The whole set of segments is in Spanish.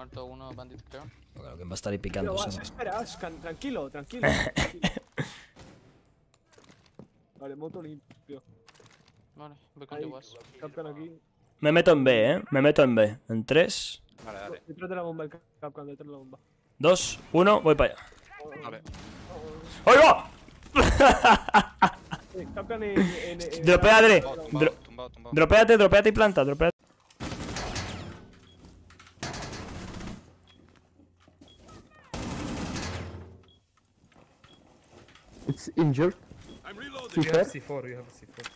Muerto uno, bandit, creo. Claro, que va a estar ahí Pero picando. vas, espera, can- tranquilo, tranquilo. tranquilo. vale, moto limpio. Vale, voy contigo, Guas. Capcan aquí. Me meto en B, ¿eh? Me meto en B. En 3, Vale, dale. Detrás de la bomba, el Capcan, detrás de la bomba. 2, 1, voy para allá. Vale. ¡Ahí va! Eh, Capcan en, en, en- Dropea, Dre. Tumbado, Dro- tumbado, tumbado, tumbado. Dropeate, dropeate y planta, dropeate. It's injured. You have C4, you have a C4.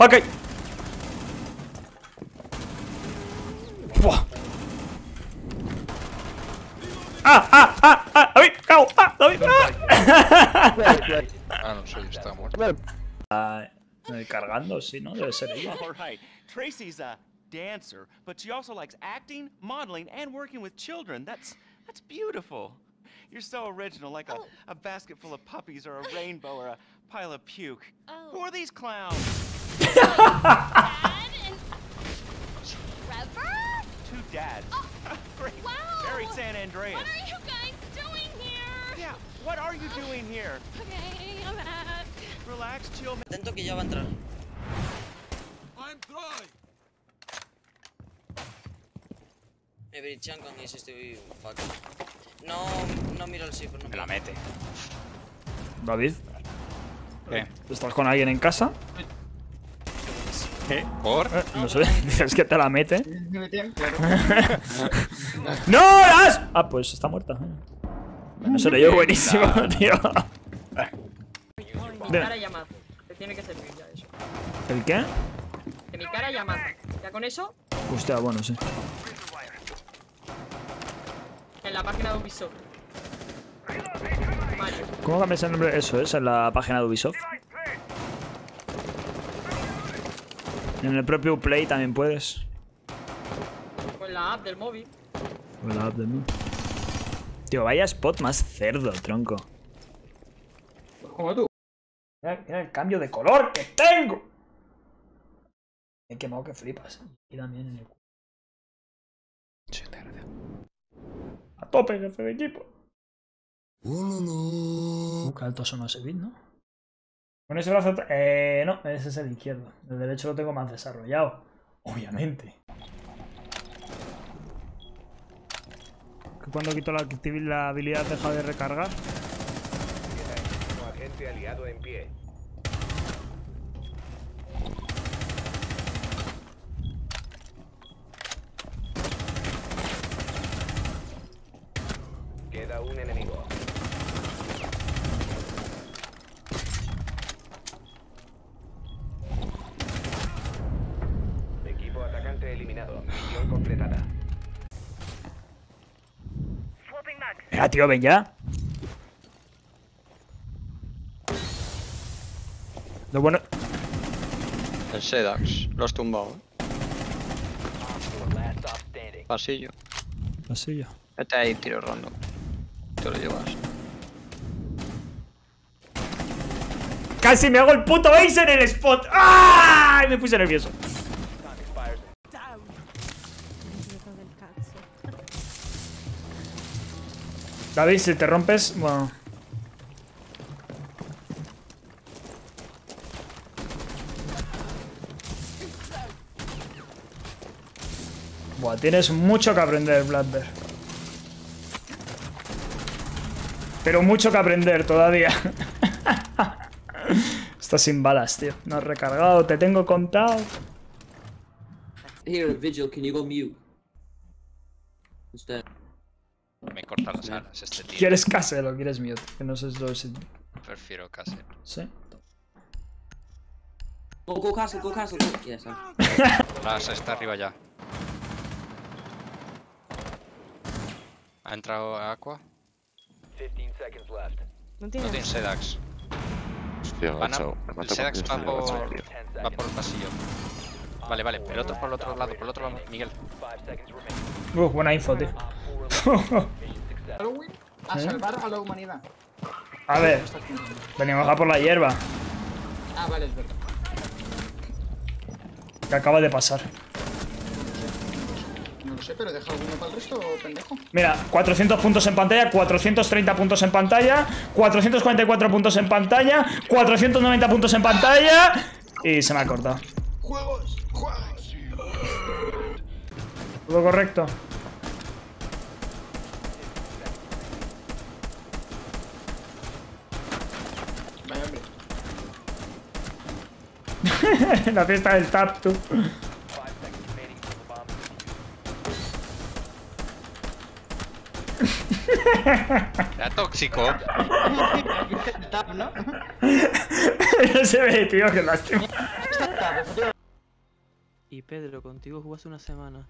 Ok. Buah. ¡Ah, ah, ah! ¡Ah! ¡David! ¡Cago! ¡Ah! ¡David! ¡Ah! Ah, no sé, está muerto. Ah, Cargando, sí, ¿no? Debe ser ella. All right. Tracy's a dancer, but she also likes acting, modeling, and working with children. That's that's beautiful. You're so original, like a, oh. a basket full of puppies or a rainbow or a pile of puke. Oh. Who are these clowns? Dad and Trevor? Two dads. Oh, Great. Wow. Very San Andreas. What are you guys doing here? Yeah. What are you doing here? Okay, I'm back. Relax, chill. Atento que ya va a entrar. Me brichan con ese estoy fuck. No, no miro el cifro, no Me la mete. David, ¿Qué? ¿estás con alguien en casa? ¿Qué? ¿Por? Eh, no sé, dices que te la mete. ¡No! ¡As! Ah, pues está muerta. No seré yo buenísimo, tío. Mi cara mata. Te tiene que servir ya eso. ¿El qué? Que mi cara mata. Ya con eso, Hostia, bueno, sí. En la página de Ubisoft. Vale. ¿Cómo cambias el nombre? Eso es, en la página de Ubisoft. En el propio Play también puedes. Con la app del móvil. O en la app del móvil. Tío, vaya spot más cerdo, tronco. Como tú. Mira, mira el cambio de color que tengo. Me he quemado que flipas. Y también en el cu- Sí, gracias. A tope, jefe de equipo. Uh, qué alto sonó ese beat, ¿no? Con ese brazo... atrás- Eh, no, ese es el izquierdo. El derecho lo tengo más desarrollado. Obviamente. Que cuando quito la, habilidad deja de recargar. agente aliado en pie. Venga, tío, ven ya. Lo bueno... El Sedax. Lo has tumbado. ¿eh? Pasillo. Pasillo. Vete ahí, tiro random. Te lo llevas. ¡Casi me hago el puto ace en el spot! ¡Ah! Me puse nervioso. David, si te rompes... Bueno... Buah, tienes mucho que aprender, Blackbeard. Pero mucho que aprender todavía. Estás sin balas, tío. No has recargado, te tengo contado. Here, Vigil, can you go mute? Me corta las alas este tío. ¿Quieres castle o quieres mute? Que no sé si... Prefiero casi. Sí. Go, go castle, go castle. Go. Las está arriba ya. Ha entrado Aqua. 15 seconds left. No No tiene. tiene Sedax. Hostia, Van a- el Sedax va por, tío. 10 va por el pasillo. Vale, vale. El otro por el otro lado, por el otro lado. Miguel. 5 seconds remaining. Uf, buena info, tío. Halloween a ¿Eh? salvar a la humanidad. A ver, venimos a por la hierba. Ah, vale, es verdad. Que acaba de pasar. No lo sé, pero deja alguno para el resto, pendejo. Mira, 400 puntos en pantalla, 430 puntos en pantalla, 444 puntos en pantalla, 490 puntos en pantalla. Y se me ha cortado. Juegos, juegos. Todo correcto. La fiesta del tap, tú. Era tóxico. ¿no? no se ve, tío, qué lástima. Y Pedro, contigo hace una semana.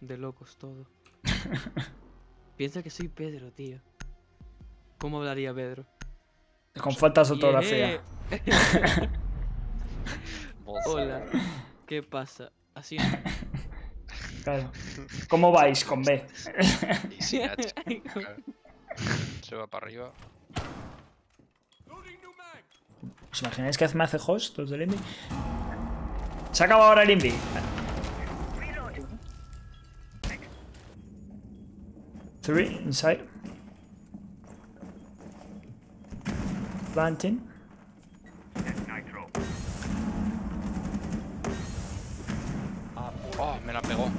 De locos todo. Piensa que soy Pedro, tío. ¿Cómo hablaría Pedro? Con falta de ortografía. Hola. ¿Qué pasa? Así. Claro. ¿Cómo vais con B? Sí, H. Se va para arriba. ¿Os imagináis que me hace host los del Invi? Se acaba ahora el Invi. Three inside. Planting. Oh, me la pegó.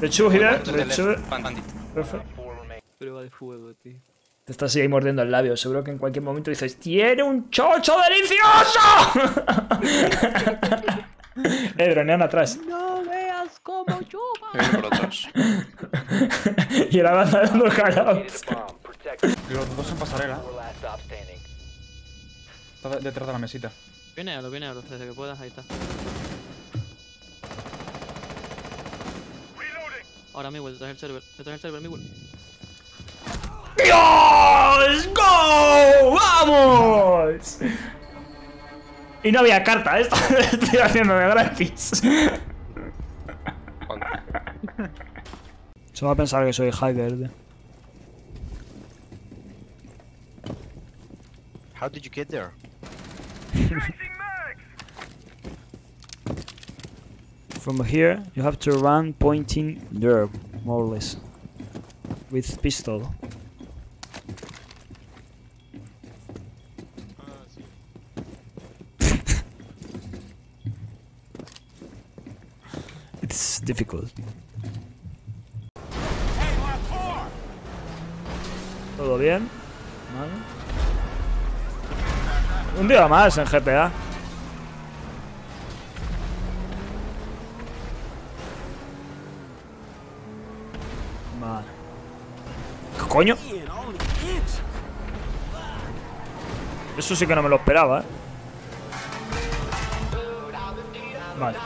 The two here. The two. Perfect. Prueba de fuego, tío. Te estás ahí mordiendo el labio. Seguro que en cualquier momento dices: ¡Tiene un chocho delicioso! eh, dronean atrás. No veas cómo chupa. Y banda dando Located Los dos en pasarela. Está de- detrás de la mesita. Viene Euro, viene Euro. Desde que puedas, ahí está. Ahora Miguel, detrás del server. Detrás del server, Miguel. ¡Dios! ¡Go! ¡Vamos! Y no había carta, esto lo estoy haciendo de gratis. Se va a pensar que soy hacker. tío. How did you get there? From here, you have to run pointing there, more or less. With pistol. It's difficult. ¿Todo bien? Vale. Un día más en GTA. Vale. ¿Qué coño? Eso sí que no me lo esperaba, ¿eh? Vale.